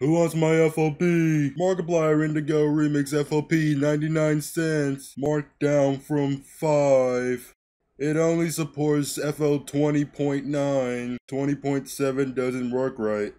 Who wants my FLP? Markiplier Indigo Remix FLP 99 cents. Marked down from 5. It only supports FL 20.9. 20.7 doesn't work right.